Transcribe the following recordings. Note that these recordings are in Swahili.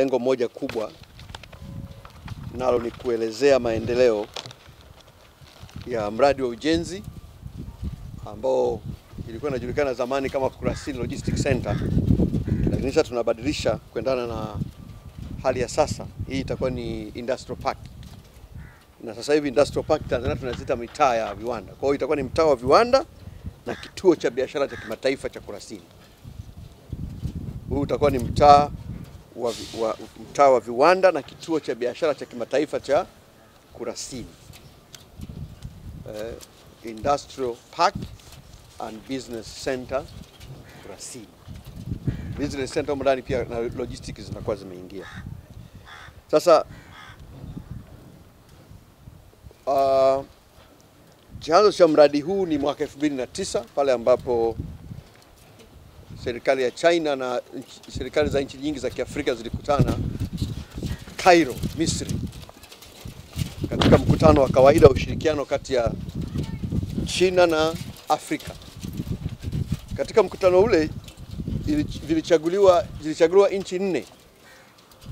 lengo moja kubwa nalo ni kuelezea maendeleo ya mradi wa ujenzi ambao ilikuwa inajulikana zamani kama Kurasini Logistics Center, lakini sasa tunabadilisha kuendana na hali ya sasa. Hii itakuwa ni industrial park, na sasa hivi industrial park Tanzania tunaziita mitaa ya viwanda. Kwa hiyo itakuwa ni mtaa wa viwanda na kituo cha biashara cha kimataifa cha Kurasini. Huu utakuwa ni mtaa wa, wa, mtaa wa viwanda na kituo cha biashara cha kimataifa cha Kurasini. uh, Industrial Park and Business Center Kurasini. Business Center humo ndani pia na logistics zinakuwa zimeingia. Sasa uh, chanzo cha mradi huu ni mwaka 2009 pale ambapo serikali ya China na serikali za nchi nyingi za Kiafrika zilikutana Cairo, Misri, katika mkutano wa kawaida wa ushirikiano kati ya China na Afrika. Katika mkutano ule ili- vilichaguliwa zilichaguliwa nchi nne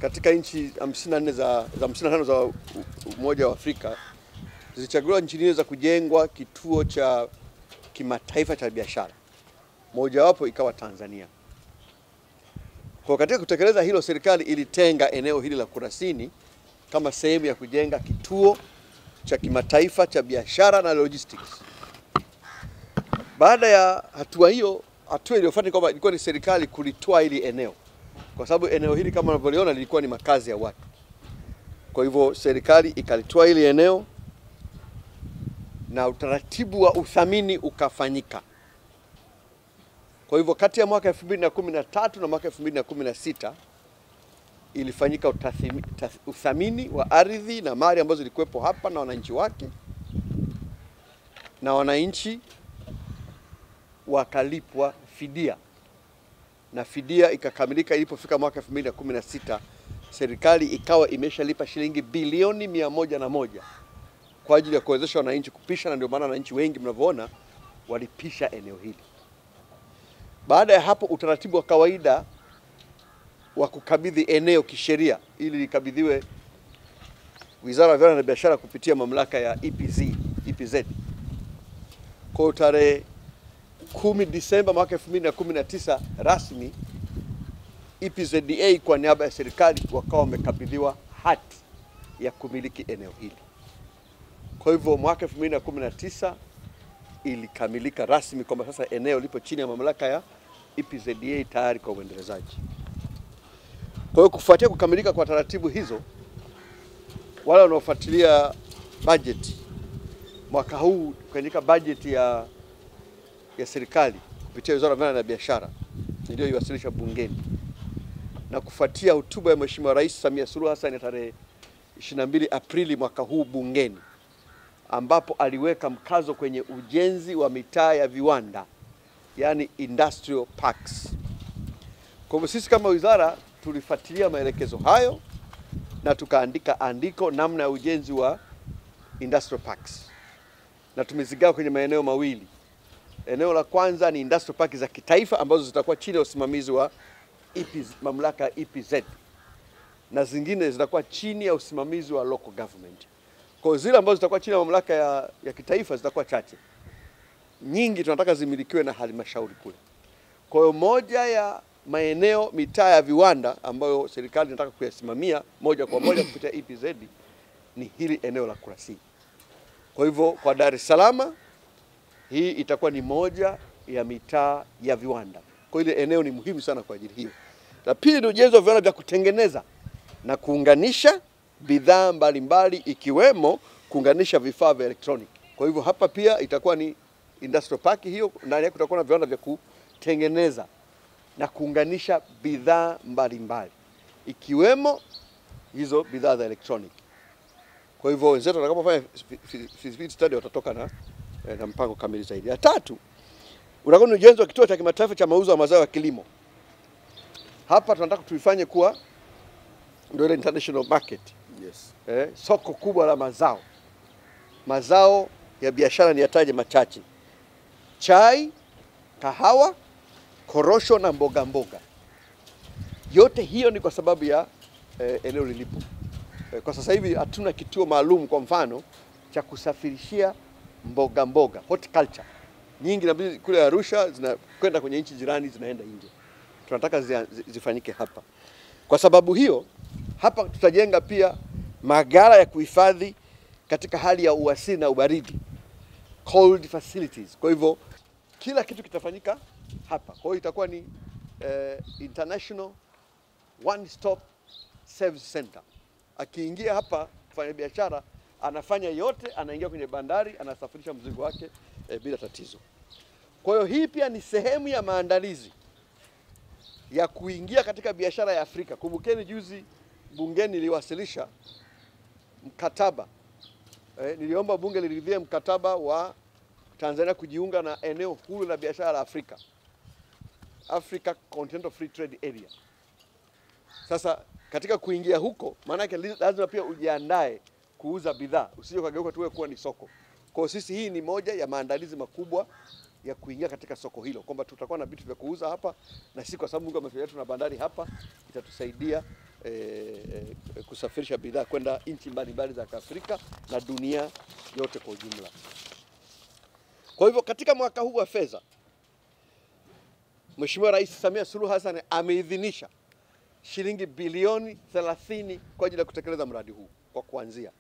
katika nchi 54 za za 55 za Umoja wa Afrika zilichaguliwa nchi nne za kujengwa kituo cha kimataifa cha biashara mojawapo ikawa Tanzania. Kwa katika kutekeleza hilo, serikali ilitenga eneo hili la Kurasini kama sehemu ya kujenga kituo cha kimataifa cha biashara na logistics. Baada ya hatua hiyo, hatua iliyofuata kwamba ilikuwa ni serikali kulitoa hili eneo, kwa sababu eneo hili kama unavyoliona lilikuwa ni makazi ya watu. Kwa hivyo serikali ikalitoa hili eneo na utaratibu wa uthamini ukafanyika. Kwa hivyo kati ya mwaka 2013 na mwaka 2016 ilifanyika uthamini wa ardhi na mali ambazo zilikuwepo hapa na wananchi wake, na wananchi wakalipwa fidia, na fidia ikakamilika ilipofika mwaka 2016 serikali ikawa imeshalipa shilingi bilioni mia moja na moja kwa ajili ya kuwezesha wananchi kupisha, na ndio maana wananchi wengi mnavyoona walipisha eneo hili. Baada ya hapo utaratibu wa kawaida wa kukabidhi eneo kisheria ili likabidhiwe Wizara ya Viwanda na Biashara kupitia mamlaka ya EPZ, EPZ. Kwa tarehe 10 Disemba mwaka 2019 rasmi EPZDA kwa niaba ya serikali wakawa wamekabidhiwa hati ya kumiliki eneo hili. Kwa hivyo mwaka 2019 ilikamilika rasmi kwamba sasa eneo lipo chini ya mamlaka ya EPZDA tayari kwa uendelezaji. Kwa hiyo kufuatia kukamilika kwa taratibu hizo, wale wanaofuatilia bajeti mwaka huu kuandika bajeti ya, ya serikali kupitia Wizara ya Viwanda na Biashara iliyoiwasilisha bungeni na kufuatia hotuba ya Mheshimiwa Rais Samia Suluhu Hassan ya tarehe 22 Aprili mwaka huu bungeni ambapo aliweka mkazo kwenye ujenzi wa mitaa ya viwanda yani industrial parks. Kwa hivyo sisi kama wizara tulifuatilia maelekezo hayo na tukaandika andiko namna ya ujenzi wa industrial parks, na tumezigawa kwenye maeneo mawili. Eneo la kwanza ni industrial park za kitaifa ambazo zitakuwa chini ya usimamizi wa EPZ, mamlaka ya EPZ na zingine zitakuwa chini ya usimamizi wa local government. Kwa zile ambazo zitakuwa chini ya mamlaka ya, ya kitaifa zitakuwa chache, nyingi tunataka zimilikiwe na halmashauri kule. Kwa hiyo moja ya maeneo mitaa ya viwanda ambayo serikali inataka kuyasimamia moja kwa moja kupitia EPZ ni hili eneo la Kurasini. Kwa hivyo kwa Dar es Salaam hii itakuwa ni moja ya mitaa ya viwanda. Kwa ile eneo ni muhimu sana kwa ajili hiyo. La pili ni ujenzi wa viwanda vya kutengeneza na kuunganisha bidhaa mbalimbali ikiwemo kuunganisha vifaa vya elektroniki. Kwa hivyo hapa pia itakuwa ni industrial park hiyo, ndani yake kutakuwa na viwanda vya kutengeneza na kuunganisha bidhaa mbalimbali ikiwemo hizo bidhaa za electronic. Kwa hivyo wenzetu watakapofanya feasibility study watatoka na, na mpango kamili zaidi. Ya tatu utakuwa ni ujenzi wa kituo cha kimataifa cha mauzo ya mazao ya kilimo. Hapa tunataka tuifanye kuwa ndio ile international market Yes. eh, soko kubwa la mazao. Mazao ya biashara ni yataje machache: chai, kahawa, korosho na mboga mboga. Yote hiyo ni kwa sababu ya eh, eneo lilipo. Eh, kwa sasa hivi hatuna kituo maalum kwa mfano cha kusafirishia mboga mboga horticulture nyingi na kule Arusha zinakwenda kwenye nchi jirani zinaenda nje. Tunataka zi, zifanyike hapa. Kwa sababu hiyo hapa tutajenga pia maghala ya kuhifadhi katika hali ya uasili na ubaridi cold facilities. Kwa hivyo kila kitu kitafanyika hapa. Kwa hiyo itakuwa ni eh, international one stop service center. Akiingia hapa kufanya biashara anafanya yote, anaingia kwenye bandari, anasafirisha mzigo wake eh, bila tatizo. Kwa hiyo hii pia ni sehemu ya maandalizi ya kuingia katika biashara ya Afrika. Kumbukeni juzi bungeni niliwasilisha mkataba eh, niliomba bunge liridhie mkataba wa Tanzania kujiunga na eneo huru la biashara la Afrika, Africa Continental Free Trade Area. Sasa katika kuingia huko, maana yake lazima pia ujiandae kuuza bidhaa, usije kageuka tuwe kuwa ni soko. Kwa sisi, hii ni moja ya maandalizi makubwa ya kuingia katika soko hilo, kwamba tutakuwa na vitu vya kuuza hapa, na sisi kwa sababu Mungu ametujalia tuna bandari hapa, itatusaidia e, e, kusafirisha bidhaa kwenda nchi mbalimbali za Afrika na dunia yote kwa ujumla. Kwa hivyo katika mwaka huu wa fedha Mheshimiwa Rais Samia Suluhu Hassan ameidhinisha shilingi bilioni 30 kwa ajili ya kutekeleza mradi huu kwa kuanzia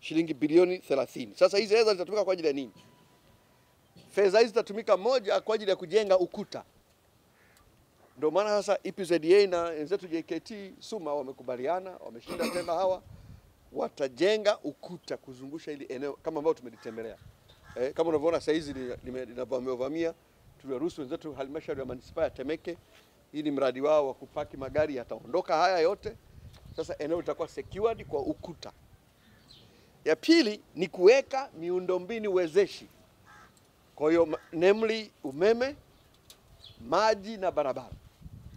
shilingi bilioni 30. Sasa hizi fedha zitatumika kwa ajili ya nini? Fedha hizi zitatumika moja kwa ajili ya kujenga ukuta. Ndio maana sasa EPZA na wenzetu JKT Suma wamekubaliana, wameshinda tena, hawa watajenga ukuta kuzungusha ili eneo kama ambavyo tumelitembelea. Eh, kama unavyoona sasa hizi linavamiovamia, tuliwaruhusu wenzetu halmashauri ya manispaa ya Temeke, ni mradi wao wa kupaki magari, yataondoka haya yote. Sasa eneo litakuwa secured kwa ukuta. Ya pili ni kuweka miundombinu wezeshi, kwa hiyo namely umeme, maji na barabara.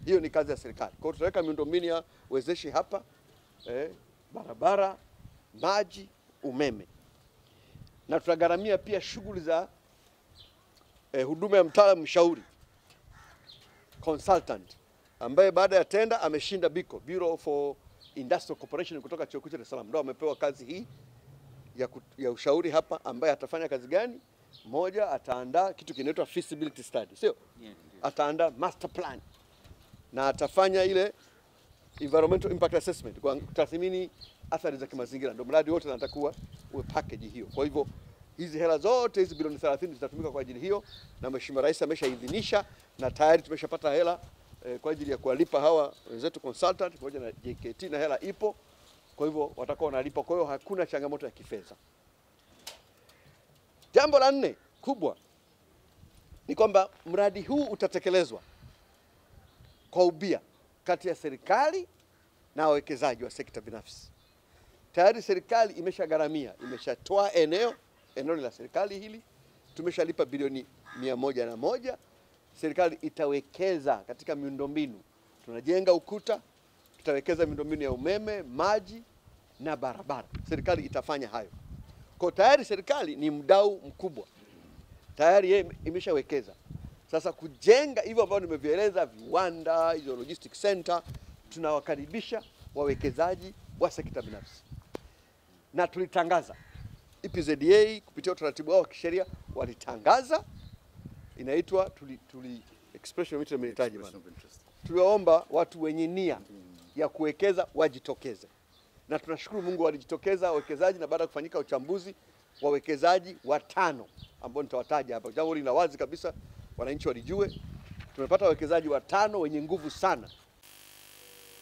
Hiyo ni kazi ya serikali. Kwa hiyo tutaweka miundombinu ya wezeshi hapa eh, barabara, maji, umeme na tutagharamia pia shughuli za eh, huduma ya mtaalamu mshauri consultant ambaye baada ya tenda ameshinda BICO, Bureau for Industrial Cooperation kutoka chuo kikuu cha Dar es Salaam, ndio amepewa kazi hii ya, kut, ya ushauri hapa, ambaye atafanya kazi gani? Moja, ataandaa kitu kinaitwa feasibility study, sio. Ataandaa master plan na atafanya ile environmental impact assessment kwa kutathmini athari za kimazingira. Ndio mradi wote unatakiwa uwe package hiyo. Kwa hivyo hizi hela zote hizi bilioni 30 zitatumika kwa ajili hiyo, na Mheshimiwa Rais ameshaidhinisha na tayari tumeshapata hela eh, kwa ajili ya kuwalipa hawa wenzetu consultant pamoja na JKT na hela ipo, kwa hivyo watakuwa wanalipa. Kwa hiyo hakuna changamoto ya kifedha. Jambo la nne kubwa ni kwamba mradi huu utatekelezwa kwa ubia kati ya serikali na wawekezaji wa sekta binafsi. Tayari serikali imeshagharamia, imeshatoa eneo eneo la serikali hili, tumeshalipa bilioni mia moja na moja. Serikali itawekeza katika miundombinu, tunajenga ukuta, tutawekeza miundombinu ya umeme, maji na barabara. Serikali itafanya hayo. Kwa tayari serikali ni mdau mkubwa, tayari yeye imeshawekeza. Sasa kujenga hivyo ambavyo nimevieleza, viwanda, hizo logistic center, tunawakaribisha wawekezaji wa sekta binafsi. Na tulitangaza. EPZA kupitia utaratibu wao wa kisheria walitangaza, inaitwa tuli, tuli expression of interest. Tuliwaomba watu wenye nia ya kuwekeza wajitokeze, na tunashukuru Mungu walijitokeza wawekezaji, na baada ya kufanyika uchambuzi wawekezaji watano ambao nitawataja hapa, jambo lina wazi kabisa, wananchi walijue. Tumepata wawekezaji watano wenye nguvu sana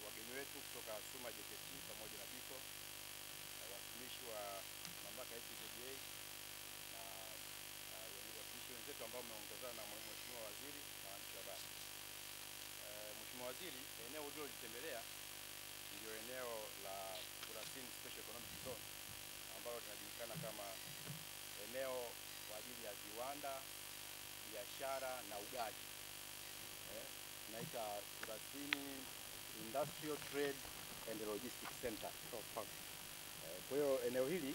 wageni wetu kutoka Suma JKT pamoja na BICO, watumishi wa mamlaka ya EPZA na watumishi wenzetu ambao wameongozana na Mheshimiwa Waziri na waandishi wa habari. Mheshimiwa Waziri, eneo ulilolitembelea ndio eneo la Kurasini Special Economic Zone ambalo linajulikana kama eneo kwa ajili ya viwanda, biashara na ugaji naita Kurasini Industrial Trade and Logistics Center. Kwa hiyo eneo hili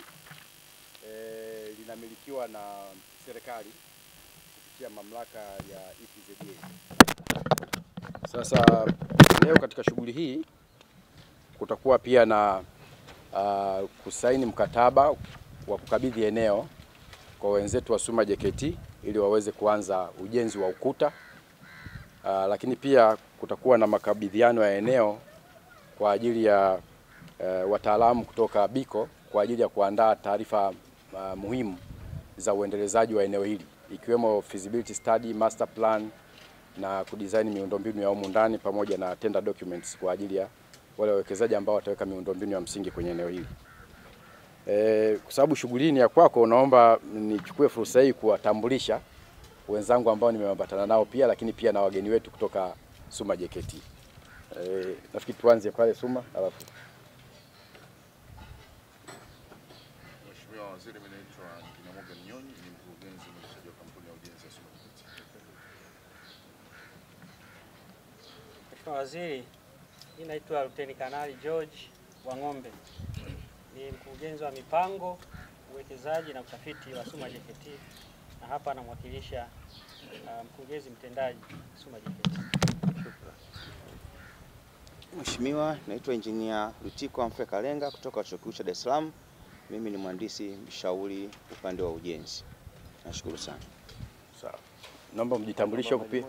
eh, linamilikiwa na serikali kupitia mamlaka ya EPZA. Sasa leo katika shughuli hii kutakuwa pia na uh, kusaini mkataba wa kukabidhi eneo kwa wenzetu wa Suma JKT ili waweze kuanza ujenzi wa ukuta. Uh, lakini pia kutakuwa na makabidhiano ya eneo kwa ajili ya uh, wataalamu kutoka Biko kwa ajili ya kuandaa taarifa uh, muhimu za uendelezaji wa eneo hili ikiwemo feasibility study, master plan na kudesign miundombinu ya humu ndani pamoja na tender documents kwa ajili ya wale wawekezaji ambao wataweka miundombinu ya msingi kwenye eneo hili. E, kwa sababu shughuli ni ya kwako, naomba nichukue fursa hii kuwatambulisha wenzangu ambao nimeambatana nao pia, lakini pia na wageni wetu kutoka Suma JKT. E, nafikiri tuanze pale Suma alafu Mheshimiwa Waziri, mimi naitwa ni mkurugenzi wa kampuni ya ujenzi ya Suma JKT. Mheshimiwa Waziri, mimi naitwa Luteni Kanali George Wang'ombe, ni mkurugenzi wa mipango, uwekezaji na utafiti wa Suma JKT, na hapa anamwakilisha uh, mkurugenzi mtendaji Suma JKT. Mheshimiwa, naitwa Injinia Lutiko Amfre Kalenga kutoka Chuo Kikuu cha Dar es Salaam. Mimi ni mhandisi mshauri upande wa ujenzi. Nashukuru sana. sawa. Naomba mjitambulishe huko pia.